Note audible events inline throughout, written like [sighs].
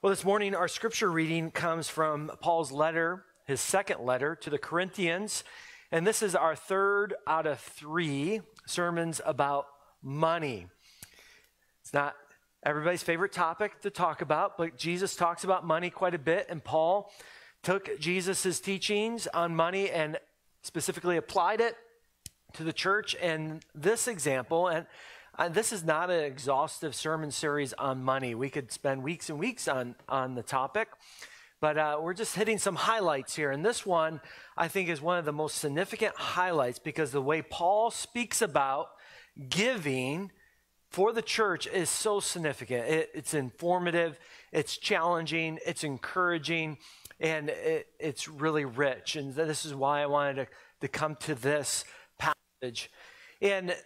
Well, this morning our scripture reading comes from Paul's letter, his second letter to the Corinthians. And this is our third out of three sermons about money. It's not everybody's favorite topic to talk about, but Jesus talks about money quite a bit. And Paul took Jesus' teachings on money and specifically applied it to the church. And this example, and uh, this is not an exhaustive sermon series on money. We could spend weeks and weeks on, on the topic, but uh, we're just hitting some highlights here. And this one, I think, is one of the most significant highlights because the way Paul speaks about giving for the church is so significant. It, it's informative, it's challenging, it's encouraging, and it, it's really rich. And this is why I wanted to, to come to this passage. And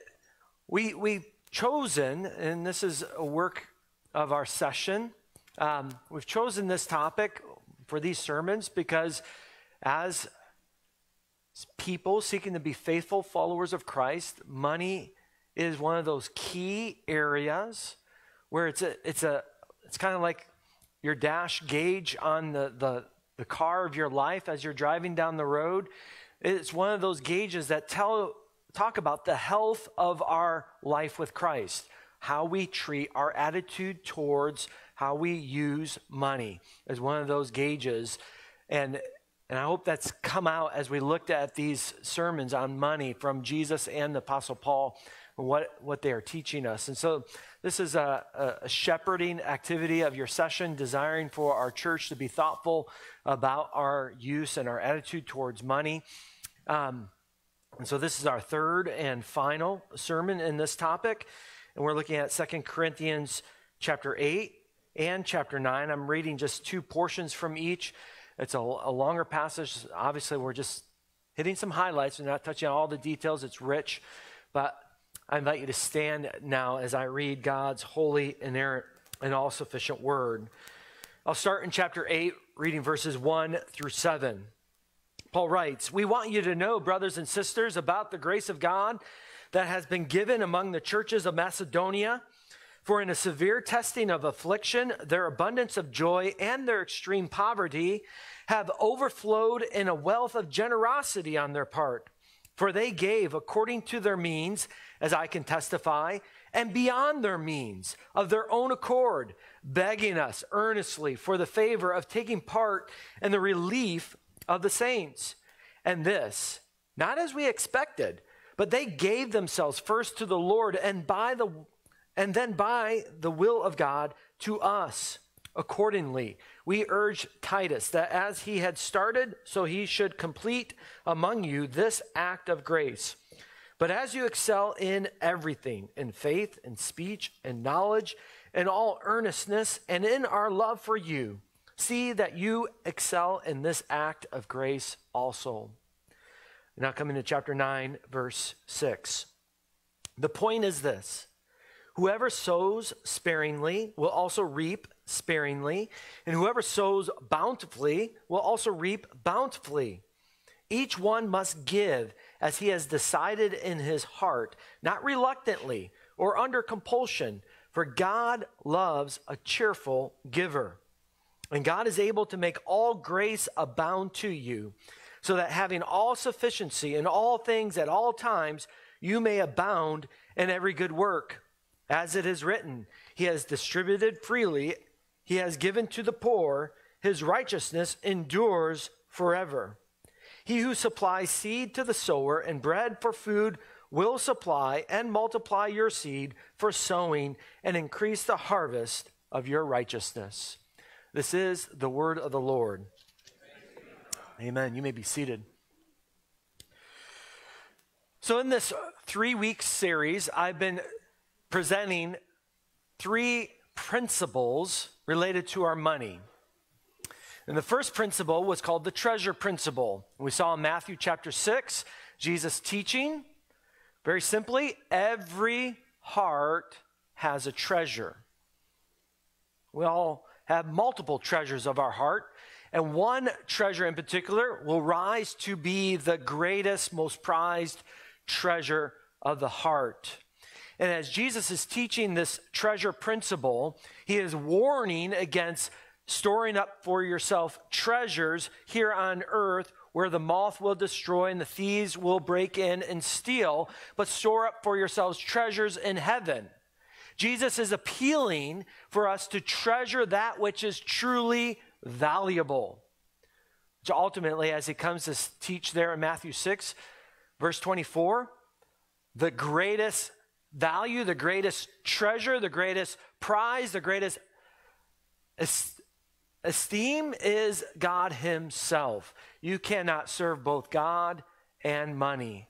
we, we chosen, and this is a work of our session, um, we've chosen this topic for these sermons because as people seeking to be faithful followers of Christ, money is one of those key areas where it's a it's a it's kind of like your dash gauge on the, the the car of your life as you're driving down the road. It's one of those gauges that tell talk about the health of our life with Christ, how we treat our attitude towards how we use money as one of those gauges. And, and I hope that's come out as we looked at these sermons on money from Jesus and the Apostle Paul what, what they are teaching us. And so this is a, a shepherding activity of your session, desiring for our church to be thoughtful about our use and our attitude towards money. Um, and so this is our third and final sermon in this topic. And we're looking at Second Corinthians chapter 8 and chapter 9. I'm reading just two portions from each. It's a, a longer passage. Obviously, we're just hitting some highlights. We're not touching on all the details. It's rich. But I invite you to stand now as I read God's holy, inerrant, and all sufficient word. I'll start in chapter 8, reading verses 1 through 7. Paul writes, We want you to know, brothers and sisters, about the grace of God that has been given among the churches of Macedonia. For in a severe testing of affliction, their abundance of joy and their extreme poverty have overflowed in a wealth of generosity on their part. For they gave according to their means, as I can testify, and beyond their means, of their own accord, begging us earnestly for the favor of taking part in the relief of the saints. And this, not as we expected, but they gave themselves first to the Lord and by the and then by the will of God to us. Accordingly, we urge Titus that as he had started, so he should complete among you this act of grace. But as you excel in everything, in faith, in speech, in knowledge, in all earnestness, and in our love for you, See that you excel in this act of grace also. Now, coming to chapter 9, verse 6. The point is this whoever sows sparingly will also reap sparingly, and whoever sows bountifully will also reap bountifully. Each one must give as he has decided in his heart, not reluctantly or under compulsion, for God loves a cheerful giver. And God is able to make all grace abound to you, so that having all sufficiency in all things at all times, you may abound in every good work. As it is written, He has distributed freely, He has given to the poor, His righteousness endures forever. He who supplies seed to the sower and bread for food will supply and multiply your seed for sowing and increase the harvest of your righteousness. This is the word of the Lord. Amen. You may be seated. So, in this three week series, I've been presenting three principles related to our money. And the first principle was called the treasure principle. We saw in Matthew chapter 6, Jesus teaching very simply every heart has a treasure. We all have multiple treasures of our heart. And one treasure in particular will rise to be the greatest, most prized treasure of the heart. And as Jesus is teaching this treasure principle, he is warning against storing up for yourself treasures here on earth where the moth will destroy and the thieves will break in and steal, but store up for yourselves treasures in heaven. Jesus is appealing for us to treasure that which is truly valuable. Which ultimately, as he comes to teach there in Matthew 6, verse 24, the greatest value, the greatest treasure, the greatest prize, the greatest esteem is God Himself. You cannot serve both God and money.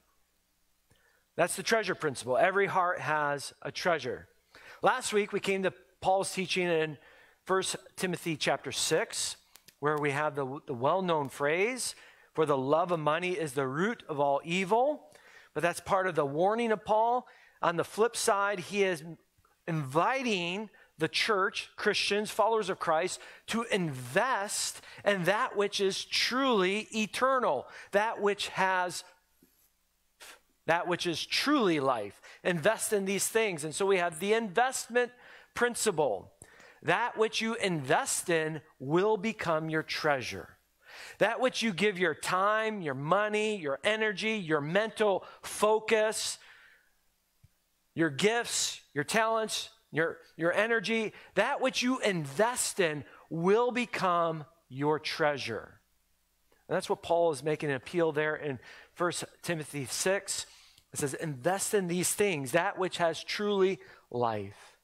That's the treasure principle. Every heart has a treasure. Last week we came to Paul's teaching in 1 Timothy chapter 6, where we have the, the well known phrase, for the love of money is the root of all evil. But that's part of the warning of Paul. On the flip side, he is inviting the church, Christians, followers of Christ, to invest in that which is truly eternal, that which has that which is truly life. Invest in these things. And so we have the investment principle. That which you invest in will become your treasure. That which you give your time, your money, your energy, your mental focus, your gifts, your talents, your, your energy, that which you invest in will become your treasure. And that's what Paul is making an appeal there in 1 Timothy 6. It says, invest in these things, that which has truly life.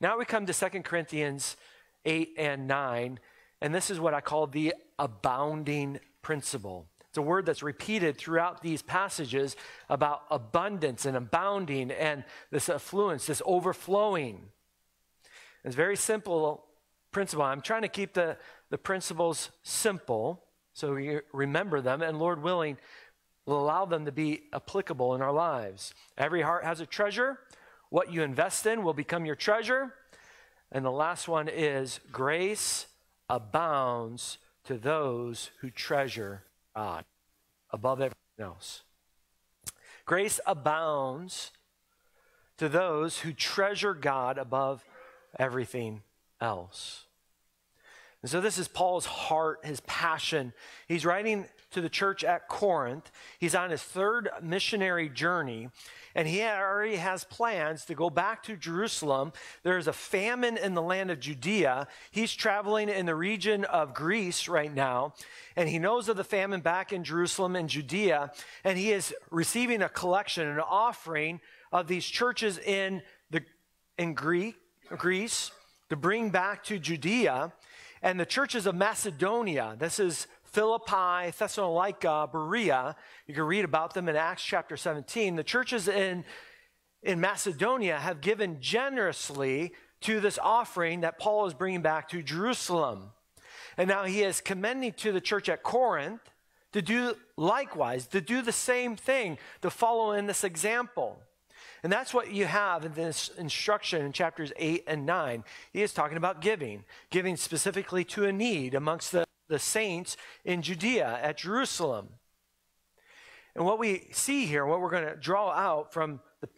Now we come to 2 Corinthians 8 and 9, and this is what I call the abounding principle. It's a word that's repeated throughout these passages about abundance and abounding and this affluence, this overflowing. It's a very simple principle. I'm trying to keep the, the principles simple so you remember them, and Lord willing, will allow them to be applicable in our lives. Every heart has a treasure. What you invest in will become your treasure. And the last one is grace abounds to those who treasure God above everything else. Grace abounds to those who treasure God above everything else. And so, this is Paul's heart, his passion. He's writing to the church at Corinth. He's on his third missionary journey, and he already has plans to go back to Jerusalem. There's a famine in the land of Judea. He's traveling in the region of Greece right now, and he knows of the famine back in Jerusalem and Judea, and he is receiving a collection, an offering of these churches in, the, in Greek, Greece to bring back to Judea. And the churches of Macedonia, this is Philippi, Thessalonica, Berea. You can read about them in Acts chapter 17. The churches in, in Macedonia have given generously to this offering that Paul is bringing back to Jerusalem. And now he is commending to the church at Corinth to do likewise, to do the same thing, to follow in this example. And that's what you have in this instruction in chapters 8 and 9. He is talking about giving, giving specifically to a need amongst the the saints in Judea at Jerusalem. And what we see here, what we're going to draw out from the,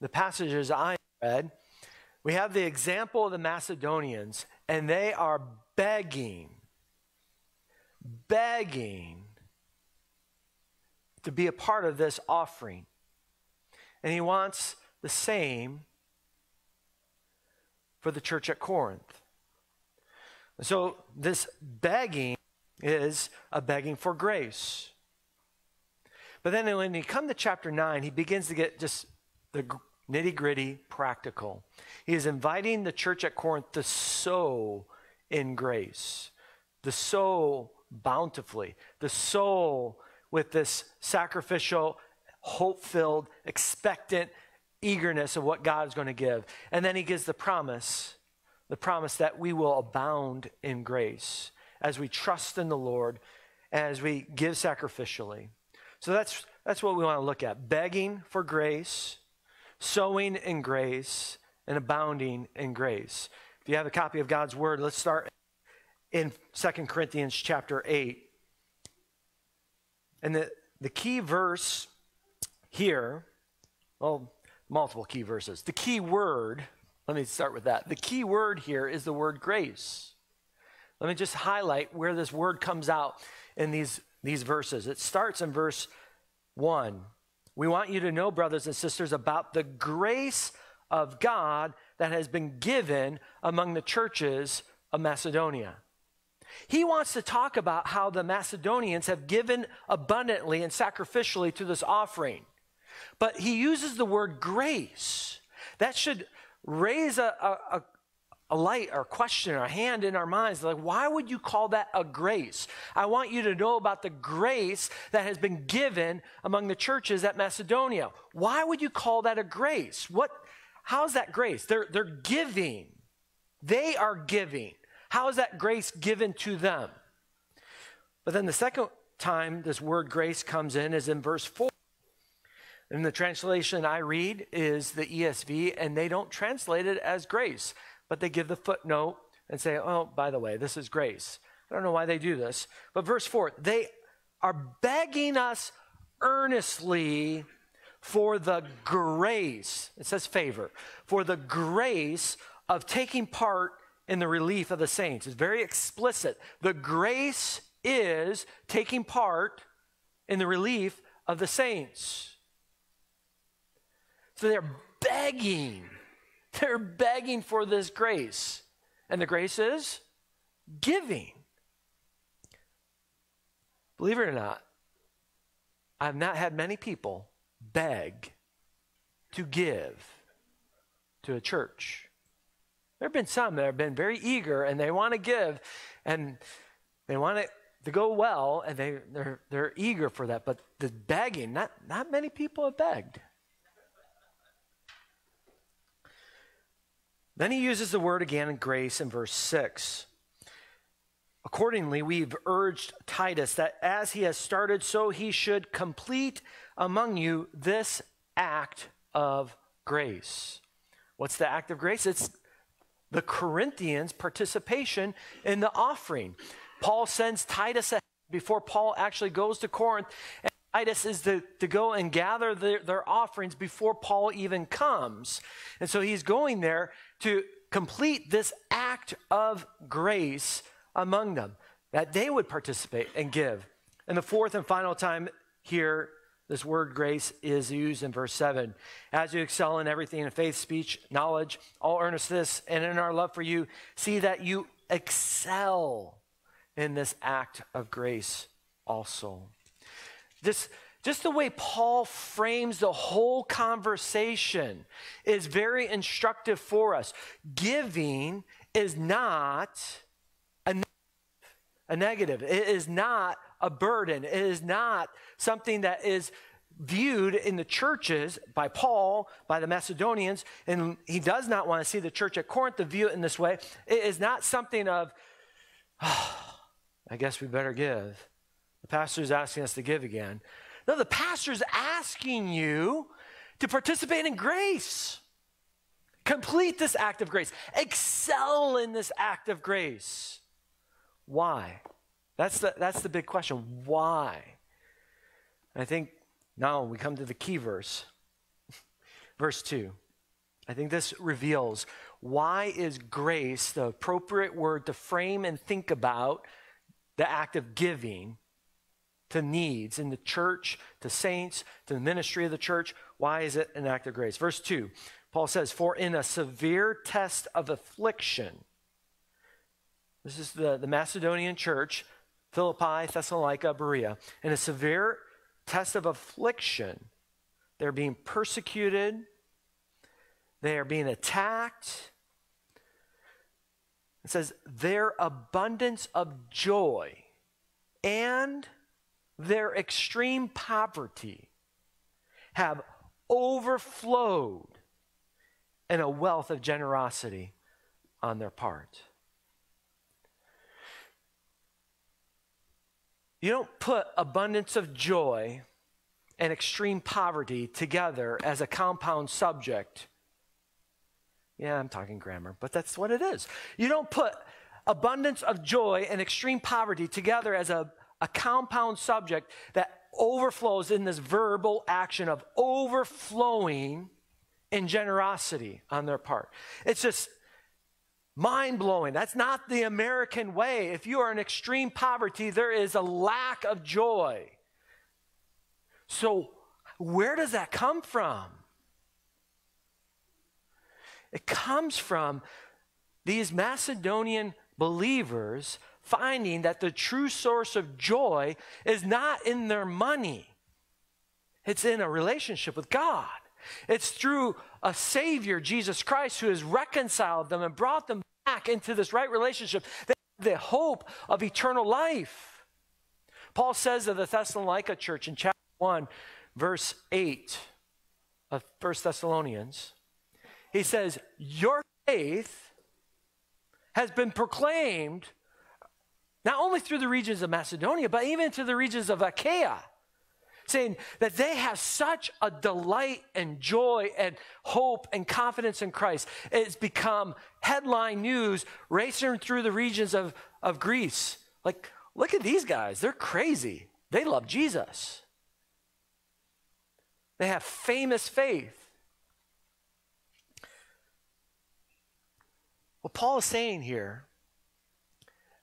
the passages I read, we have the example of the Macedonians, and they are begging, begging to be a part of this offering. And he wants the same for the church at Corinth. So, this begging is a begging for grace. But then when you come to chapter 9, he begins to get just the nitty gritty practical. He is inviting the church at Corinth to sow in grace, to sow bountifully, to sow with this sacrificial, hope filled, expectant eagerness of what God is going to give. And then he gives the promise the promise that we will abound in grace as we trust in the Lord, as we give sacrificially. So that's, that's what we want to look at begging for grace, sowing in grace, and abounding in grace. If you have a copy of God's Word, let's start in 2 Corinthians chapter 8. And the, the key verse here, well, multiple key verses. The key word, let me start with that. The key word here is the word grace. Let me just highlight where this word comes out in these, these verses. It starts in verse 1. We want you to know, brothers and sisters, about the grace of God that has been given among the churches of Macedonia. He wants to talk about how the Macedonians have given abundantly and sacrificially to this offering. But he uses the word grace. That should raise a, a, a light or question or a hand in our minds. Like, why would you call that a grace? I want you to know about the grace that has been given among the churches at Macedonia. Why would you call that a grace? What, how's that grace? They're, they're giving. They are giving. How is that grace given to them? But then the second time this word grace comes in is in verse 4. And the translation I read is the ESV, and they don't translate it as grace, but they give the footnote and say, oh, by the way, this is grace. I don't know why they do this. But verse 4 they are begging us earnestly for the grace, it says favor, for the grace of taking part in the relief of the saints. It's very explicit. The grace is taking part in the relief of the saints. So they're begging. They're begging for this grace. And the grace is giving. Believe it or not, I've not had many people beg to give to a church. There have been some that have been very eager and they want to give and they want it to go well and they, they're, they're eager for that. But the begging, not, not many people have begged. Then he uses the word again in grace in verse 6. Accordingly, we've urged Titus that as he has started, so he should complete among you this act of grace. What's the act of grace? It's the Corinthians' participation in the offering. Paul sends Titus before Paul actually goes to Corinth. And Titus is to, to go and gather their, their offerings before Paul even comes. And so he's going there to complete this act of grace among them, that they would participate and give. And the fourth and final time here this word grace is used in verse 7. As you excel in everything in faith, speech, knowledge, all earnestness, and in our love for you, see that you excel in this act of grace also. This, just the way Paul frames the whole conversation is very instructive for us. Giving is not a, a negative, it is not a burden. It is not something that is viewed in the churches by Paul, by the Macedonians, and he does not want to see the church at Corinth to view it in this way. It is not something of, oh, [sighs] I guess we better give. The pastor is asking us to give again. No, the pastor is asking you to participate in grace. Complete this act of grace. Excel in this act of grace. Why? That's the, that's the big question. Why? I think now we come to the key verse, [laughs] verse 2. I think this reveals why is grace the appropriate word to frame and think about the act of giving to needs in the church, to saints, to the ministry of the church. Why is it an act of grace? Verse 2, Paul says, For in a severe test of affliction, this is the, the Macedonian church Philippi, Thessalonica, Berea. In a severe test of affliction, they're being persecuted, they are being attacked. It says, their abundance of joy and their extreme poverty have overflowed in a wealth of generosity on their part. You don't put abundance of joy and extreme poverty together as a compound subject. Yeah, I'm talking grammar, but that's what it is. You don't put abundance of joy and extreme poverty together as a, a compound subject that overflows in this verbal action of overflowing in generosity on their part. It's just mind blowing. That's not the American way. If you are in extreme poverty, there is a lack of joy. So, where does that come from? It comes from these Macedonian believers finding that the true source of joy is not in their money, it's in a relationship with God. It's through a Savior, Jesus Christ, who has reconciled them and brought them back into this right relationship. the hope of eternal life. Paul says of the Thessalonica church in chapter 1, verse 8 of 1 Thessalonians, he says, Your faith has been proclaimed not only through the regions of Macedonia, but even to the regions of Achaia, saying that they have such a delight and joy and hope and confidence in Christ. It's become headline news racing through the regions of, of Greece. Like, look at these guys. They're crazy. They love Jesus. They have famous faith. What Paul is saying here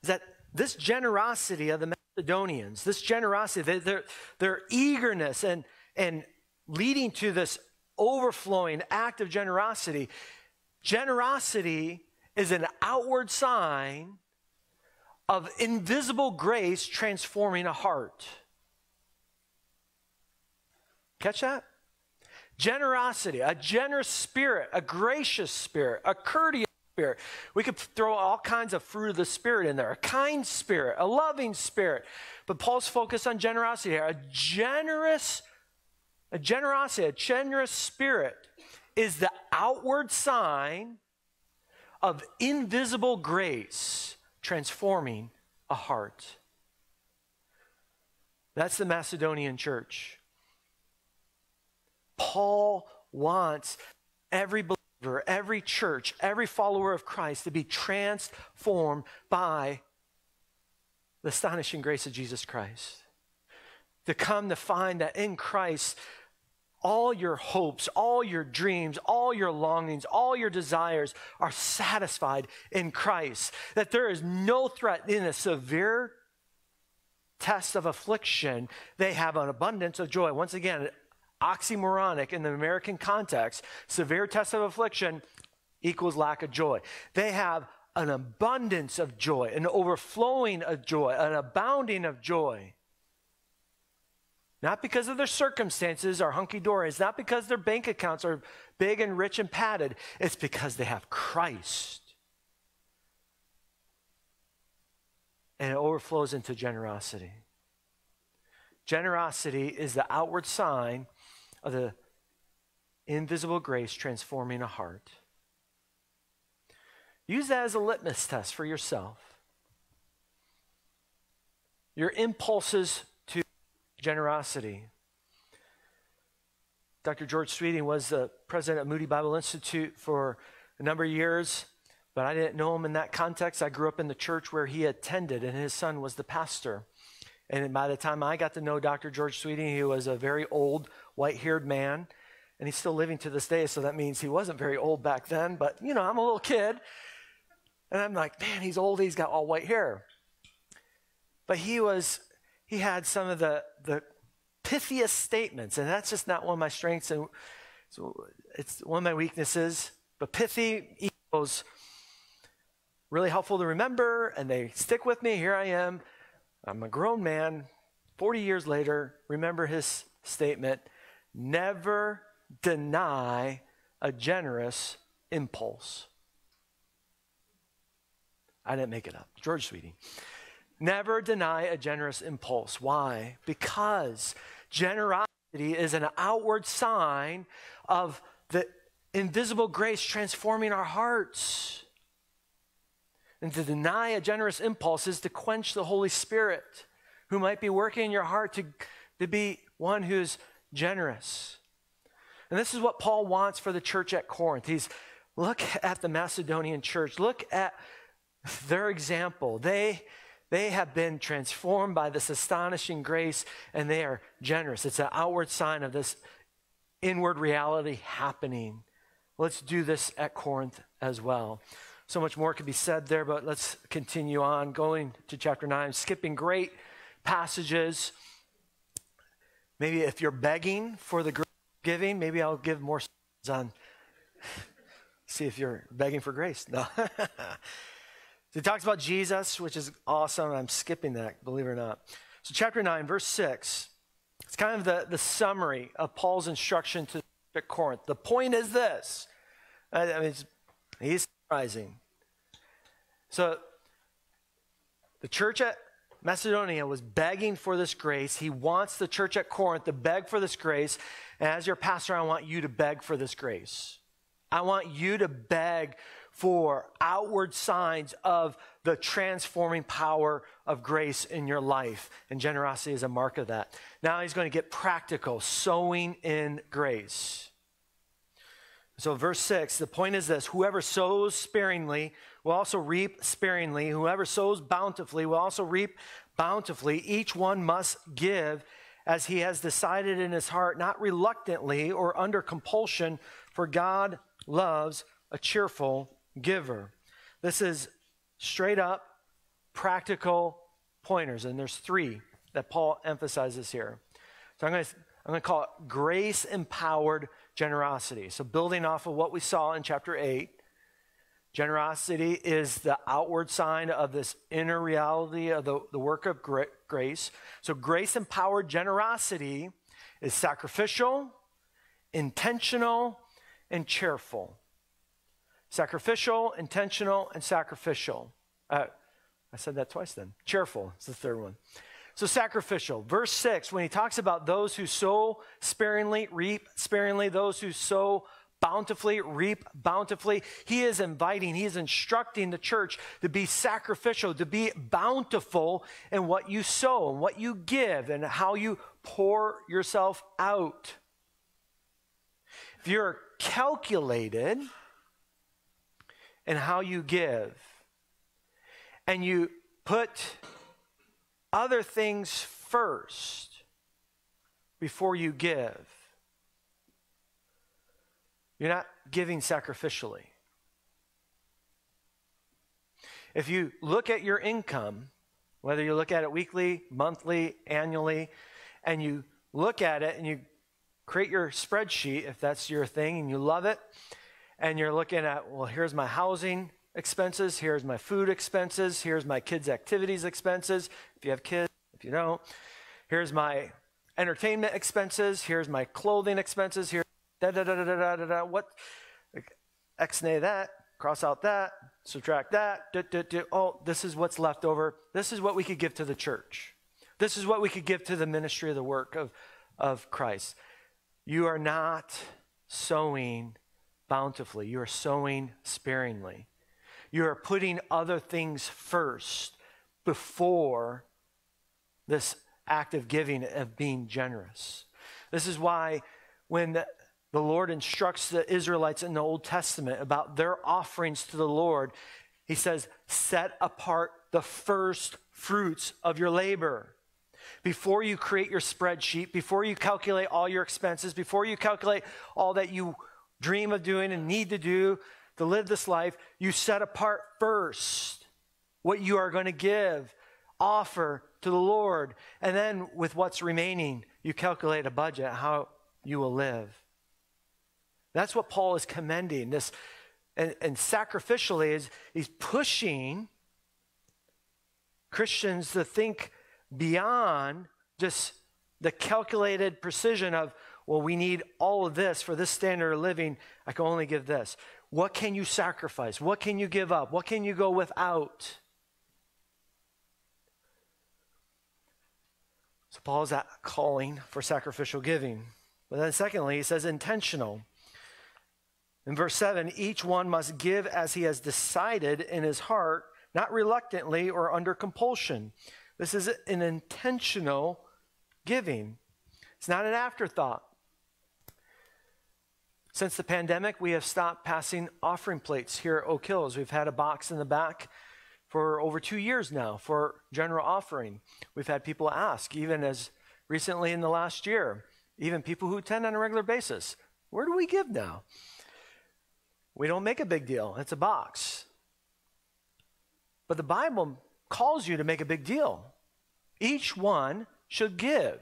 is that this generosity of the Macedonians, this generosity, their, their eagerness and, and leading to this overflowing act of generosity, generosity is an outward sign of invisible grace transforming a heart. Catch that? Generosity, a generous spirit, a gracious spirit, a courteous spirit. We could throw all kinds of fruit of the spirit in there a kind spirit, a loving spirit. But Paul's focused on generosity here. A generous, a generosity, a generous spirit is the outward sign of invisible grace transforming a heart. That's the Macedonian church. Paul wants every believer, every church, every follower of Christ to be transformed by the astonishing grace of Jesus Christ. To come to find that in Christ, all your hopes, all your dreams, all your longings, all your desires are satisfied in Christ. That there is no threat in a severe test of affliction, they have an abundance of joy. Once again, oxymoronic in the American context. Severe test of affliction equals lack of joy. They have an abundance of joy, an overflowing of joy, an abounding of joy. Not because of their circumstances are hunky dory. It's not because their bank accounts are big and rich and padded. It's because they have Christ. And it overflows into generosity. Generosity is the outward sign of the invisible grace transforming a heart. Use that as a litmus test for yourself. Your impulses to generosity. Dr. George Sweeting was the president of Moody Bible Institute for a number of years, but I didn't know him in that context. I grew up in the church where he attended, and his son was the pastor. And by the time I got to know Dr. George Sweeting, he was a very old, white haired man. And he's still living to this day, so that means he wasn't very old back then. But, you know, I'm a little kid. And I'm like, man, he's old. He's got all white hair. But he was, he had some of the, the pithiest statements. And that's just not one of my strengths. And so it's one of my weaknesses. But pithy equals really helpful to remember. And they stick with me. Here I am. I'm a grown man. 40 years later, remember his statement never deny a generous impulse. I didn't make it up. George Sweeting. Never deny a generous impulse. Why? Because generosity is an outward sign of the invisible grace transforming our hearts. And to deny a generous impulse is to quench the Holy Spirit who might be working in your heart to, to be one who's generous. And this is what Paul wants for the church at Corinth. He's look at the Macedonian church. Look at their example. They they have been transformed by this astonishing grace and they are generous. It's an outward sign of this inward reality happening. Let's do this at Corinth as well. So much more could be said there, but let's continue on going to chapter 9, skipping great passages. Maybe if you're begging for the giving, maybe I'll give more on [laughs] see if you're begging for grace. No. [laughs] he talks about Jesus, which is awesome. I'm skipping that, believe it or not. So, chapter 9, verse 6, it's kind of the, the summary of Paul's instruction to Corinth. The point is this I mean, he's summarizing. So, the church at Macedonia was begging for this grace. He wants the church at Corinth to beg for this grace. And as your pastor, I want you to beg for this grace. I want you to beg for outward signs of the transforming power of grace in your life. And generosity is a mark of that. Now he's going to get practical, sowing in grace. So, verse 6, the point is this whoever sows sparingly will also reap sparingly. Whoever sows bountifully will also reap bountifully. Each one must give as he has decided in his heart, not reluctantly or under compulsion, for God loves a cheerful giver. This is straight up practical pointers, and there's three that Paul emphasizes here. So I'm going to, I'm going to call it grace empowered generosity. So, building off of what we saw in chapter 8, generosity is the outward sign of this inner reality of the, the work of grace. So, grace empowered generosity is sacrificial, intentional, and cheerful. Sacrificial, intentional, and sacrificial. Uh, I said that twice then. Cheerful is the third one. So, sacrificial. Verse 6, when he talks about those who sow sparingly, reap sparingly, those who sow bountifully, reap bountifully, he is inviting, he is instructing the church to be sacrificial, to be bountiful in what you sow and what you give and how you pour yourself out. If you're calculated in how you give, and you put other things first before you give, you're not giving sacrificially. If you look at your income, whether you look at it weekly, monthly, annually, and you look at it and you create your spreadsheet if that's your thing and you love it, and you're looking at, well, here's my housing expenses, here's my food expenses, here's my kids' activities expenses, if you have kids, if you don't, here's my entertainment expenses, here's my clothing expenses, here, da da da da da da da, what, X nay that, cross out that, subtract that, da, da, da, oh, this is what's left over. This is what we could give to the church. This is what we could give to the ministry of the work of, of Christ. You are not sowing bountifully, you are sowing sparingly. You are putting other things first before this act of giving, of being generous. This is why when the, the Lord instructs the Israelites in the Old Testament about their offerings to the Lord, he says, Set apart the first fruits of your labor before you create your spreadsheet, before you calculate all your expenses, before you calculate all that you dream of doing and need to do to live this life, you set apart first what you are going to give, offer to the Lord. And then with what's remaining, you calculate a budget, how you will live. That's what Paul is commending. This and, and sacrificially is he's pushing Christians to think beyond just the calculated precision of, well, we need all of this for this standard of living. I can only give this. What can you sacrifice? What can you give up? What can you go without? So Paul is calling for sacrificial giving. But then, secondly, he says intentional. In verse 7, each one must give as he has decided in his heart, not reluctantly or under compulsion. This is an intentional giving, it's not an afterthought. Since the pandemic, we have stopped passing offering plates here at Oak Hills. We've had a box in the back for over two years now for general offering. We've had people ask, even as recently in the last year, even people who attend on a regular basis, where do we give now? We don't make a big deal. It's a box. But the Bible calls you to make a big deal. Each one should give.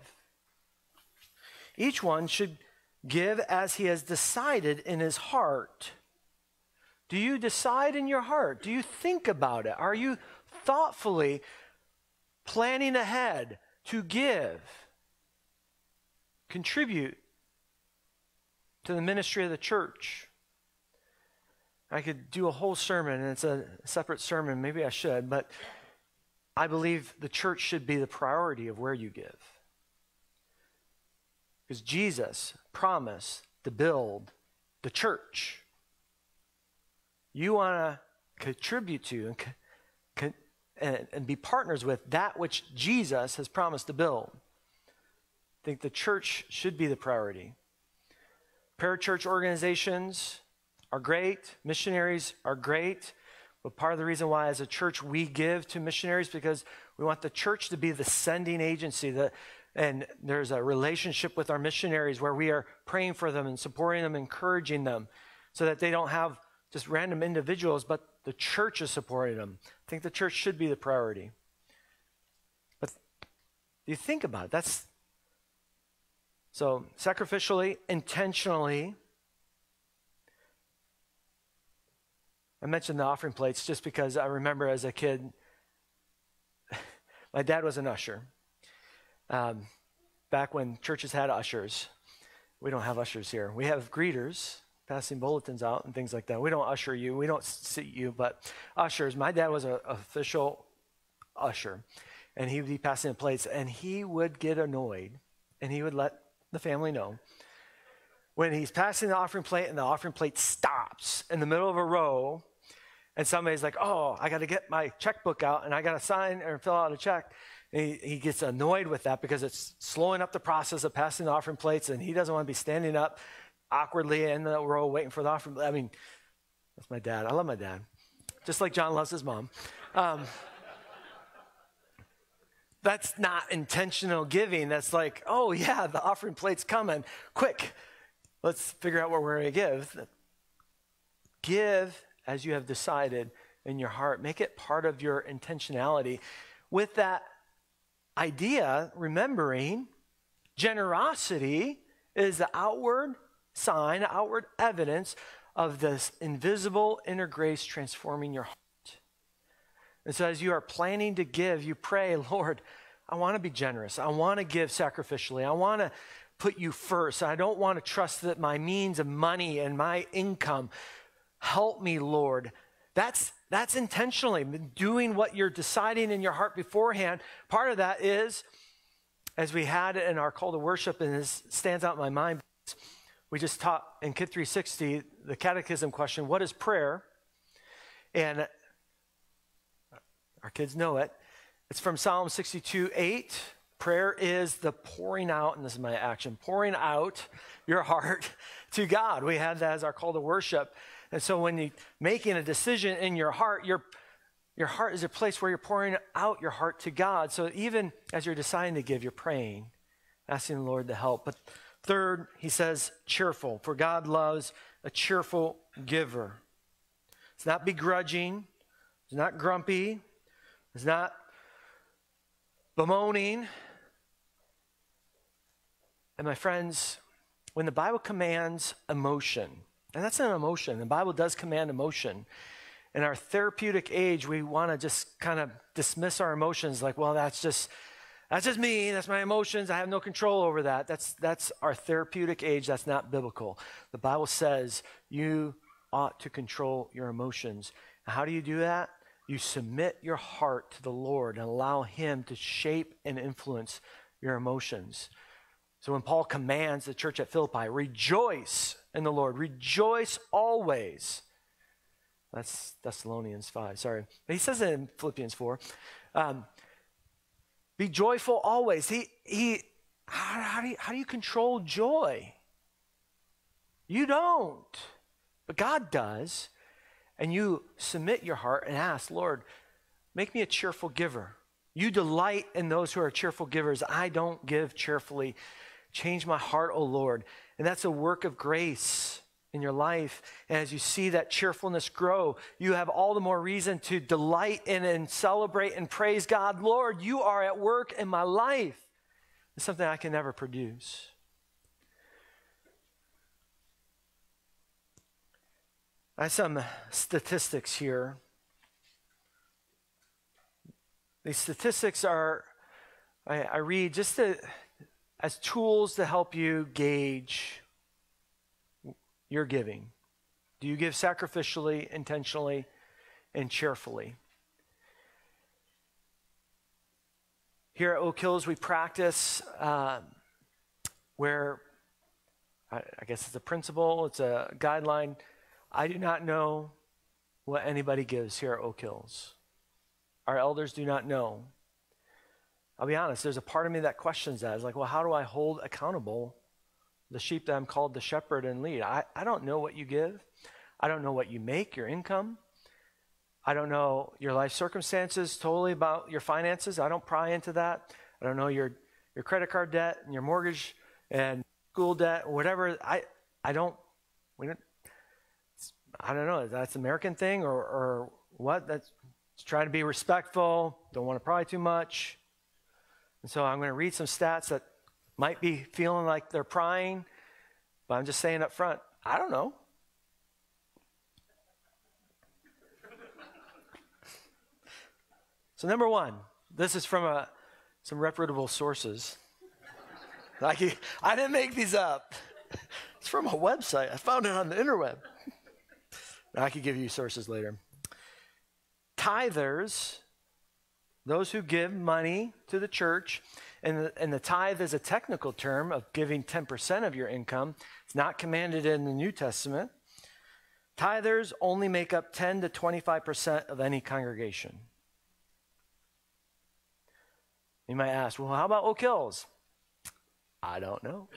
Each one should give as he has decided in his heart. Do you decide in your heart? Do you think about it? Are you thoughtfully planning ahead to give, contribute to the ministry of the church? I could do a whole sermon, and it's a separate sermon. Maybe I should, but I believe the church should be the priority of where you give. Because Jesus promised to build the church. You want to contribute to and, and, and be partners with that which Jesus has promised to build. I think the church should be the priority. Parachurch organizations are great, missionaries are great. But part of the reason why, as a church, we give to missionaries because we want the church to be the sending agency. That, and there's a relationship with our missionaries where we are praying for them and supporting them, encouraging them, so that they don't have just random individuals, but the church is supporting them. I think the church should be the priority. But you think about it. That's so sacrificially, intentionally, I mentioned the offering plates just because I remember as a kid, [laughs] my dad was an usher. Um, back when churches had ushers, we don't have ushers here. We have greeters passing bulletins out and things like that. We don't usher you, we don't seat you, but ushers. My dad was an official usher, and he would be passing the plates, and he would get annoyed, and he would let the family know when he's passing the offering plate and the offering plate stops in the middle of a row and somebody's like, oh, I got to get my checkbook out and I got to sign or fill out a check. He, he, gets annoyed with that because it's slowing up the process of passing the offering plates and he doesn't want to be standing up awkwardly in the row waiting for the offering. I mean, that's my dad. I love my dad. Just like John loves his mom. Um, that's not intentional giving. That's like, oh, yeah, the offering plate's coming. Quick, let's figure out what we're going to give. Give as you have decided in your heart. Make it part of your intentionality. With that idea, remembering generosity is the outward sign, outward evidence of this invisible inner grace transforming your heart. And so, as you are planning to give, you pray, [laughs] Lord, I want to be generous. I want to give sacrificially. I want to put you first. I don't want to trust that my means of money and my income Help me, Lord. That's, that's intentionally doing what you're deciding in your heart beforehand. Part of that is, as we had in our call to worship, and this stands out in my mind, we just taught in Kid 360 the catechism question what is prayer? And our kids know it. It's from Psalm 62 8. Prayer is the pouring out, and this is my action, pouring out your heart [laughs] to God. We had that as our call to worship. And so when you're making a decision in your heart, your, your heart is a place where you're pouring out your heart to God. So even as you're deciding to give, you're praying, asking the Lord to help. But third, he says, cheerful, for God loves a cheerful giver. It's not begrudging, it's not grumpy, it's not bemoaning. And my friends, when the Bible commands emotion, and that's an emotion. The Bible does command emotion. In our therapeutic age, we want to just kind of dismiss our emotions like, well, that's just that's just me, that's my emotions. I have no control over that. That's that's our therapeutic age. That's not biblical. The Bible says you ought to control your emotions. how do you do that? You submit your heart to the Lord and allow him to shape and influence your emotions. So when Paul commands the church at Philippi, rejoice in the Lord, rejoice always. That's Thessalonians 5, sorry. But he says it in Philippians 4. Um, be joyful always. He, he, how, how, do you, how do you control joy? You don't, but God does. And you submit your heart and ask, Lord, make me a cheerful giver. You delight in those who are cheerful givers. I don't give cheerfully. Change my heart, O Lord. And that's a work of grace. in your life, and as you see that cheerfulness grow, you have all the more reason to delight in and celebrate and praise God. Lord, you are at work in my life. It's something I can never produce. I have some statistics here. These statistics are, I, I read just to, as tools to help you gauge your giving. Do you give sacrificially, intentionally, and cheerfully? Here at Oak Hills, we practice uh, where I, I guess it's a principle, it's a guideline. I do not know what anybody gives here at Oak Hills. Our elders do not know. I'll be honest, there's a part of me that questions that. It's like, well, how do I hold accountable the sheep that I'm called to shepherd and lead? I, I don't know what you give. I don't know what you make, your income. I don't know your life circumstances totally about your finances. I don't pry into that. I don't know your, your credit card debt and your mortgage and school debt, whatever. I, I don't, we don't, I don't know. That's American thing or, or what? That's trying to be respectful. Don't want to pry too much. And so I'm going to read some stats that might be feeling like they're prying, but I'm just saying up front, I don't know. So, number one, this is from a, some reputable sources. Like, I didn't make these up. It's from a website. I found it on the interweb. I could give you sources later. Tithers, those who give money to the church, and the, and the tithe is a technical term of giving 10% of your income. It's not commanded in the New Testament. Tithers only make up 10 to 25% of any congregation. You might ask, well, how about Oak Hills? I don't know.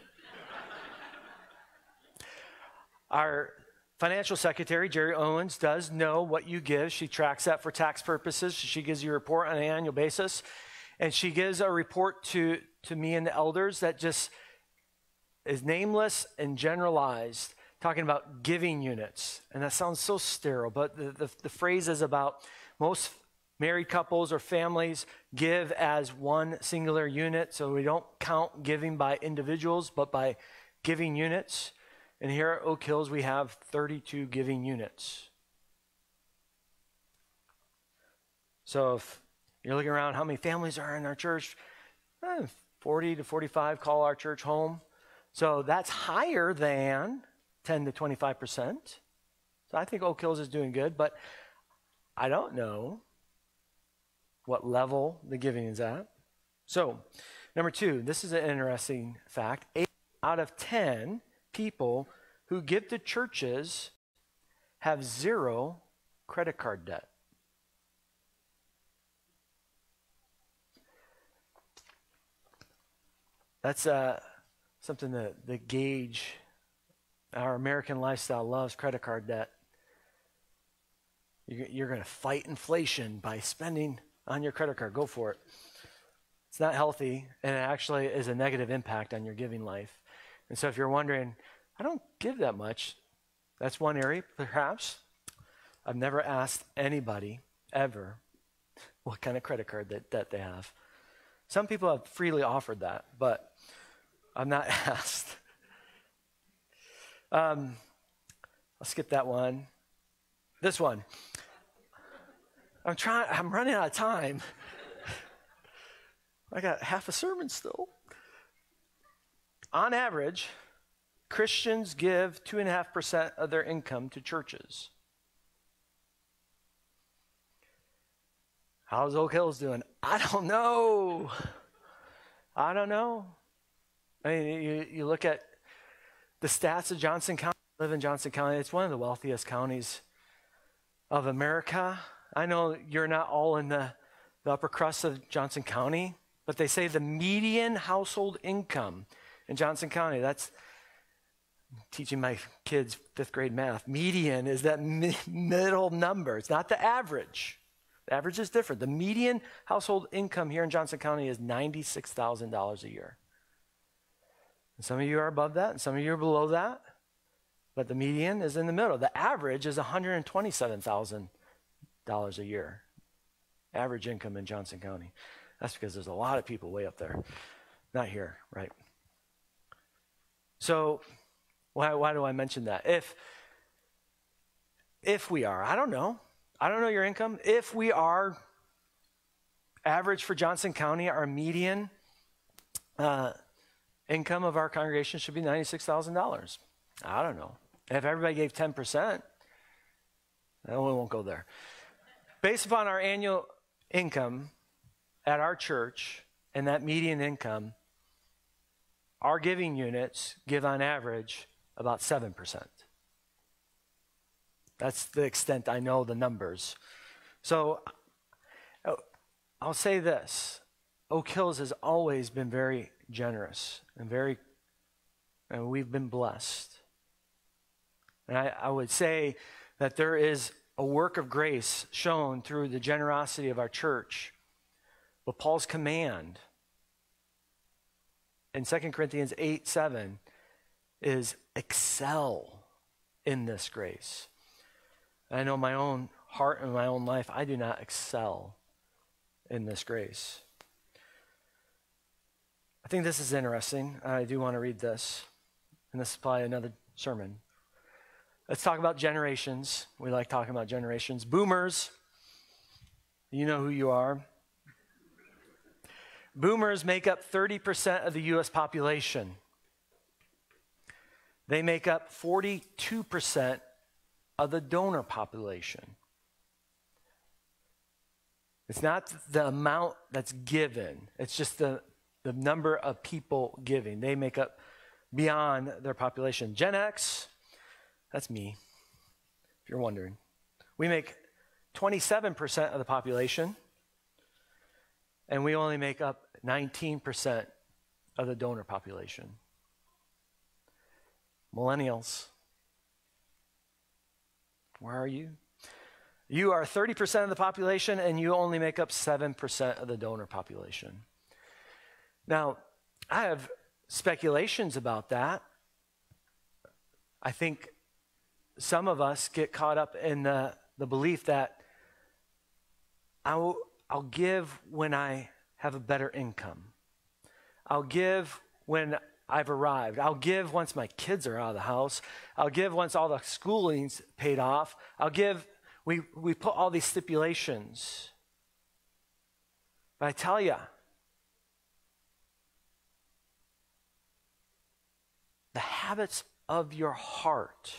[laughs] Our financial secretary, Jerry Owens, does know what you give. She tracks that for tax purposes. She gives you a report on an annual basis. And she gives a report to, to me and the elders that just is nameless and generalized, talking about giving units. And that sounds so sterile, but the, the, the phrase is about most married couples or families give as one singular unit. So we don't count giving by individuals, but by giving units. And here at Oak Hills, we have 32 giving units. So if you're looking around how many families are in our church, eh, 40 to 45 call our church home. So that's higher than 10 to 25%. So I think Oak Hills is doing good, but I don't know what level the giving is at. So, number two, this is an interesting fact. Eight out of 10 people who give to churches have zero credit card debt. That's uh, something that, the gauge our American lifestyle loves credit card debt. You're, you're going to fight inflation by spending on your credit card. Go for it. It's not healthy, and it actually is a negative impact on your giving life. And so, if you're wondering, I don't give that much, that's one area, perhaps. I've never asked anybody ever what kind of credit card that, that they have. Some people have freely offered that, but I'm not [laughs] asked. Um, I'll skip that one. This one. I'm trying, I'm running out of time. [laughs] I got half a sermon still. On average, Christians give 2.5% of their income to churches. How's Oak Hills doing? I don't know. I don't know. I mean, you, you look at the stats of Johnson County, I live in Johnson County, it's one of the wealthiest counties of America. I know you're not all in the, the upper crust of Johnson County, but they say the median household income in Johnson County, that's teaching my kids fifth grade math. Median is that mi- [laughs] middle number, it's not the average. The average is different. The median household income here in Johnson County is $96,000 a year. And some of you are above that, and some of you are below that. but the median is in the middle. The average is $127,000 a year. Average income in Johnson County. That's because there's a lot of people way up there. Not here, right? So, why, why do I mention that? If if we are, I don't know. I don't know your income. If we are average for Johnson County, our median uh, income of our congregation should be $96,000. I don't know. If everybody gave 10%, we won't go there. Based upon our annual income at our church and that median income, our giving units give on average about 7%. That's the extent I know the numbers. So I'll say this Oak Hills has always been very generous and very, and we've been blessed. And I, I would say that there is a work of grace shown through the generosity of our church. But Paul's command in 2 Corinthians 8 7 is excel in this grace. I know my own heart and my own life, I do not excel in this grace. I think this is interesting. I do want to read this, and this is probably another sermon. Let's talk about generations. We like talking about generations. Boomers, you know who you are. Boomers make up 30% of the U.S. population. They make up 42% of the donor population. It's not the amount that's given, it's just the, the number of people giving. They make up beyond their population. Gen X, that's me, if you're wondering. We make 27% of the population, and we only make up 19% of the donor population. Millennials, where are you? You are 30% of the population, and you only make up 7% of the donor population. Now, I have speculations about that. I think some of us get caught up in the, the belief that I'll, I'll give when I have a better income. I'll give when I've arrived. I'll give once my kids are out of the house. I'll give once all the schooling's paid off. I'll give, we, we put all these stipulations. But I tell you, the habits of your heart,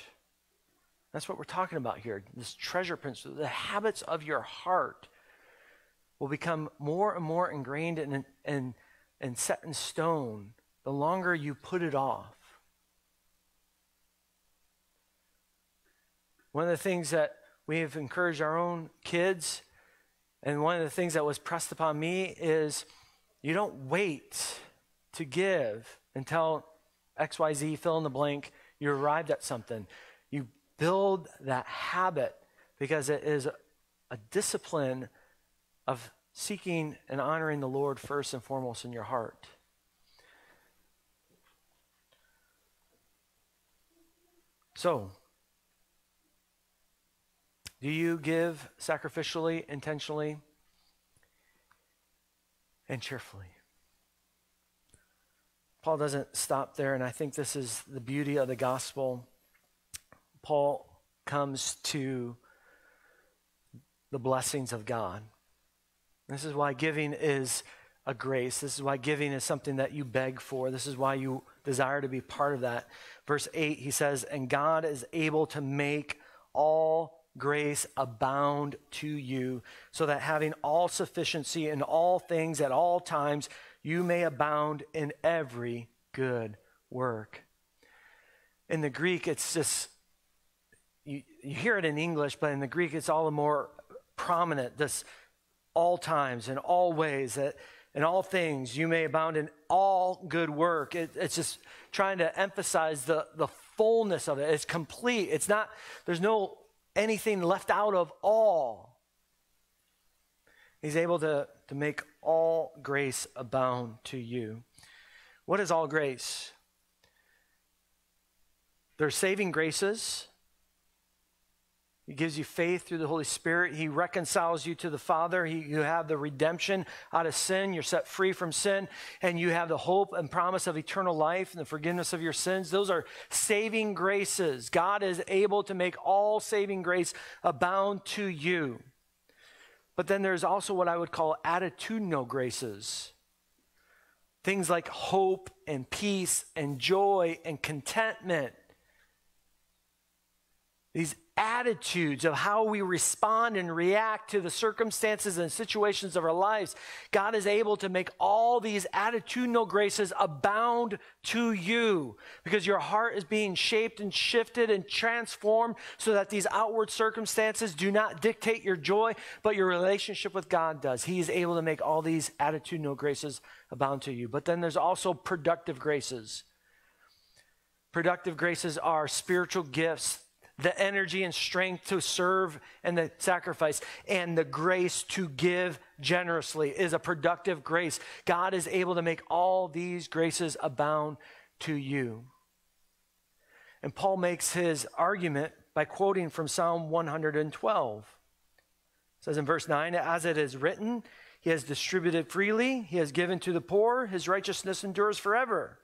that's what we're talking about here, this treasure principle, the habits of your heart will become more and more ingrained and, and, and set in stone the longer you put it off. One of the things that we have encouraged our own kids, and one of the things that was pressed upon me is you don't wait to give until XYZ, fill in the blank, you arrived at something. You build that habit because it is a, a discipline of seeking and honoring the Lord first and foremost in your heart. So, do you give sacrificially, intentionally, and cheerfully? Paul doesn't stop there, and I think this is the beauty of the gospel. Paul comes to the blessings of God. This is why giving is a grace. This is why giving is something that you beg for. This is why you desire to be part of that. Verse 8, he says, And God is able to make all grace abound to you, so that having all sufficiency in all things at all times, you may abound in every good work. In the Greek, it's just, you, you hear it in English, but in the Greek, it's all the more prominent. This all times and all ways that in all things you may abound in all good work. It, it's just trying to emphasize the, the fullness of it. It's complete. It's not, there's no anything left out of all. He's able to, to make all grace abound to you. What is all grace? There's saving graces. He gives you faith through the Holy Spirit. He reconciles you to the Father. He, you have the redemption out of sin. You're set free from sin. And you have the hope and promise of eternal life and the forgiveness of your sins. Those are saving graces. God is able to make all saving grace abound to you. But then there's also what I would call attitudinal graces. Things like hope and peace and joy and contentment. These attitudes of how we respond and react to the circumstances and situations of our lives, God is able to make all these attitudinal graces abound to you because your heart is being shaped and shifted and transformed so that these outward circumstances do not dictate your joy, but your relationship with God does. He is able to make all these attitudinal graces abound to you. But then there's also productive graces. Productive graces are spiritual gifts the energy and strength to serve and the sacrifice and the grace to give generously is a productive grace. God is able to make all these graces abound to you. And Paul makes his argument by quoting from Psalm 112. It says in verse 9, as it is written, he has distributed freely, he has given to the poor, his righteousness endures forever.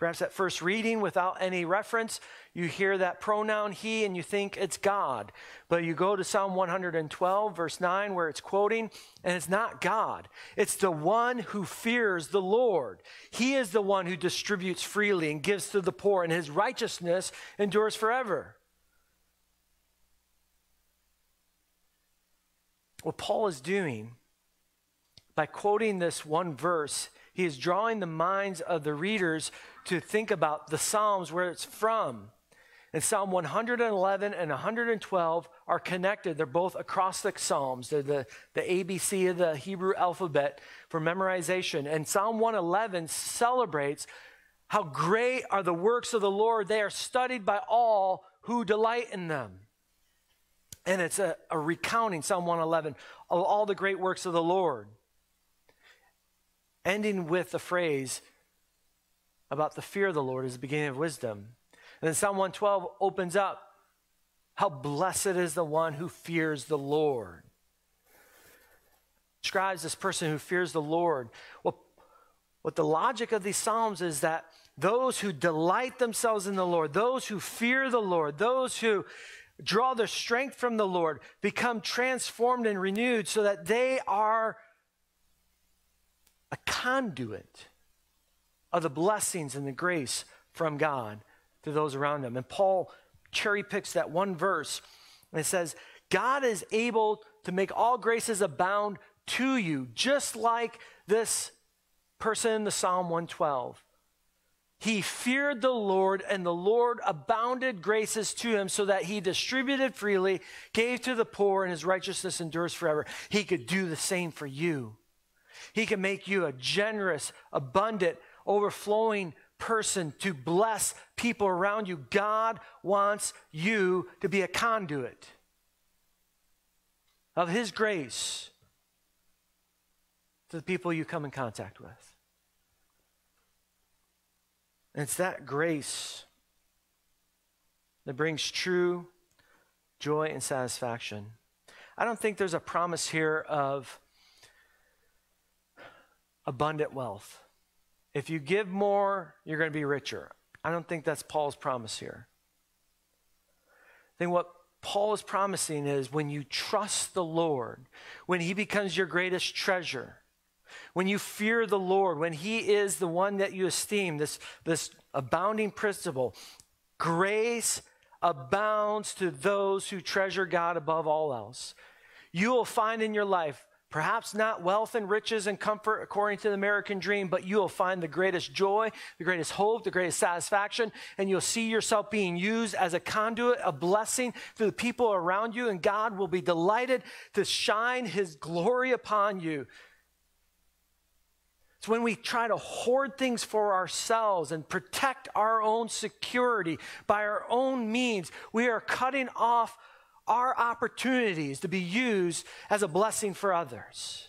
Perhaps at first reading, without any reference, you hear that pronoun he and you think it's God. But you go to Psalm 112, verse 9, where it's quoting, and it's not God. It's the one who fears the Lord. He is the one who distributes freely and gives to the poor, and his righteousness endures forever. What Paul is doing by quoting this one verse, he is drawing the minds of the readers to think about the Psalms where it's from. And Psalm 111 and 112 are connected. They're both acrostic Psalms. They're the, the ABC of the Hebrew alphabet for memorization. And Psalm 111 celebrates how great are the works of the Lord. They are studied by all who delight in them. And it's a, a recounting, Psalm 111, of all the great works of the Lord. Ending with the phrase, about the fear of the Lord is the beginning of wisdom. And then Psalm 112 opens up how blessed is the one who fears the Lord. Describes this person who fears the Lord. Well, what the logic of these Psalms is that those who delight themselves in the Lord, those who fear the Lord, those who draw their strength from the Lord, become transformed and renewed so that they are a conduit of the blessings and the grace from God to those around them. And Paul cherry picks that one verse and it says, God is able to make all graces abound to you, just like this person in the Psalm 112. He feared the Lord, and the Lord abounded graces to him so that he distributed freely, gave to the poor, and his righteousness endures forever. He could do the same for you. He can make you a generous, abundant, overflowing person to bless people around you. God wants you to be a conduit of His grace to the people you come in contact with. And it's that grace that brings true joy and satisfaction. I don't think there's a promise here of abundant wealth. If you give more, you're going to be richer. I don't think that's Paul's promise here. I think what Paul is promising is when you trust the Lord, when he becomes your greatest treasure, when you fear the Lord, when he is the one that you esteem, this, this abounding principle, grace abounds to those who treasure God above all else. You will find in your life Perhaps not wealth and riches and comfort according to the American dream, but you will find the greatest joy, the greatest hope, the greatest satisfaction, and you'll see yourself being used as a conduit, a blessing to the people around you, and God will be delighted to shine his glory upon you. It's when we try to hoard things for ourselves and protect our own security by our own means, we are cutting off our opportunities to be used as a blessing for others.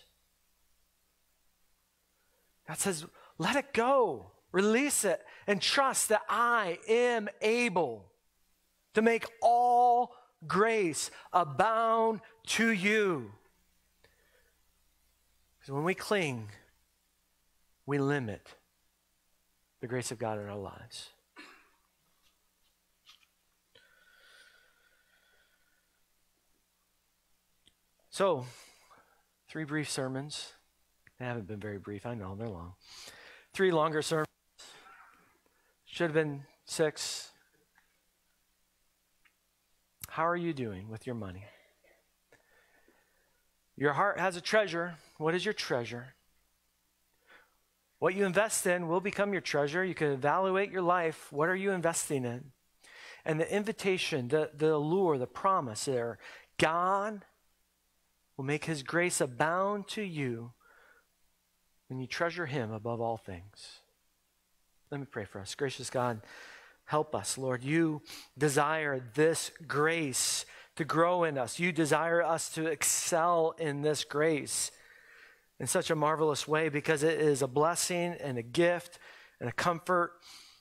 God says, let it go. Release it and trust that I am able to make all grace abound to you. Because when we cling, we limit the grace of God in our lives. So, three brief sermons. They haven't been very brief, I know, they're long. Three longer sermons. Should have been six. How are you doing with your money? Your heart has a treasure. What is your treasure? What you invest in will become your treasure. You can evaluate your life. What are you investing in? And the invitation, the, the allure, the promise there God will make his grace abound to you when you treasure him above all things. Let me pray for us. Gracious God, help us, Lord. You desire this grace to grow in us. You desire us to excel in this grace in such a marvelous way because it is a blessing and a gift and a comfort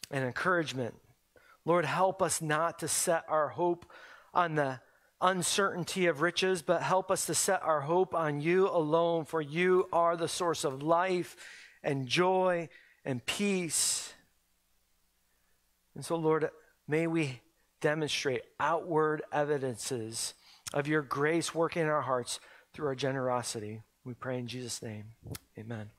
and encouragement. Lord, help us not to set our hope on the uncertainty of riches, but help us to set our hope on you alone, for you are the source of life and joy and peace. And so, Lord, may we demonstrate outward evidences of your grace working in our hearts through our generosity. We pray in Jesus' name. Amen.